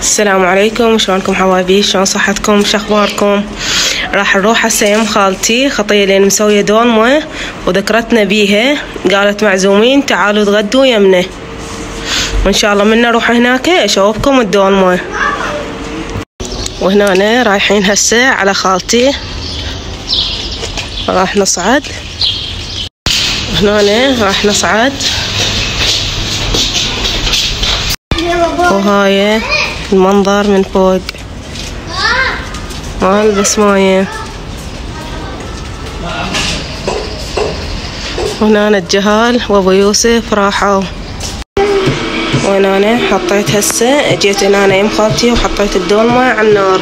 السلام عليكم شلونكم؟ حبايبي شلون صحتكم؟ شخباركم راح نروح هسه يم خالتي خطية لين مسوية دولمة وذكرتنا بيها قالت معزومين تعالوا تغدوا يمنا. وإن شاء الله منا نروح هناك أشوفكم الدولمة وهنا رايحين هسه على خالتي. راح نصعد. هنا راح نصعد. وهاي المنظر من فوق. ما البس مويه وهنا الجهال وأبو يوسف راحوا. وهنا حطيت هسه اجيت هنا يم خالتي وحطيت الدولمة على النار.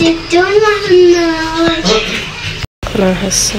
الدولمة على النار. أنا هسه.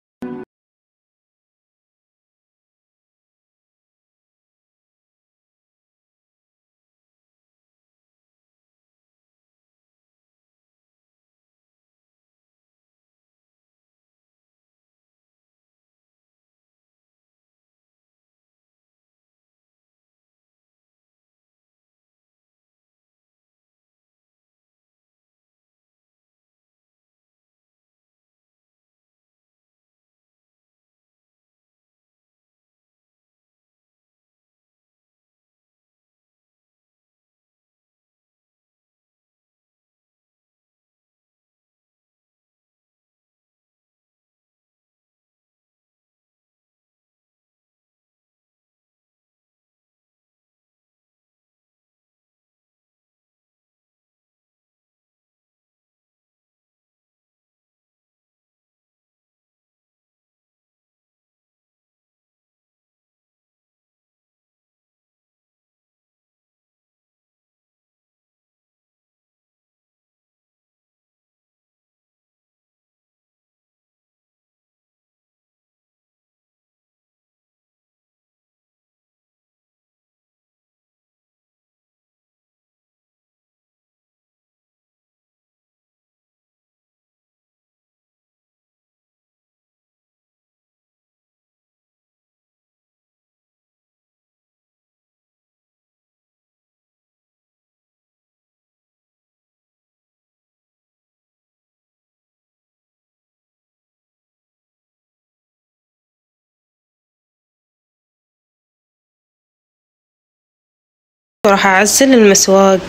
راح أعزل المسواق.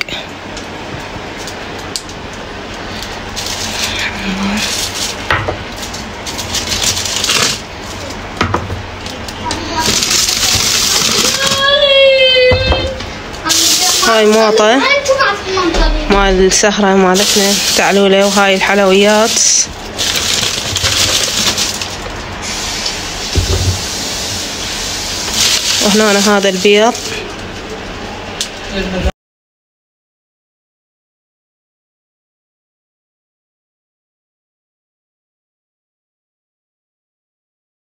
هاي موطة مال السهرة مالتنا. تعلولة وهاي الحلويات. وهنا هذا البيض. Спасибо.